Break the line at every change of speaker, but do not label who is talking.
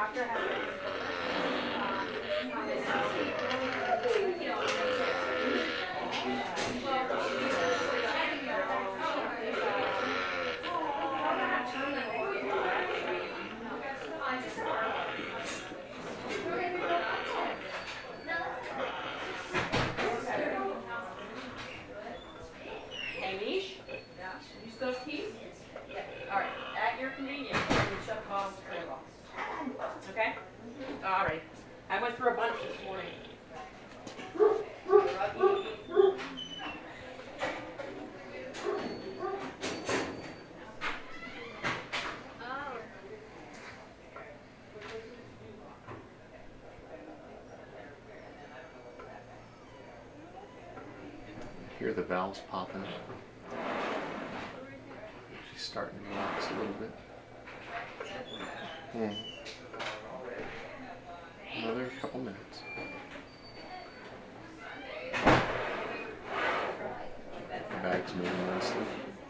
doctor has
Right. I went through a bunch this morning.
Hear the valves popping. She's starting to relax a little bit. Hmm. The bag's moving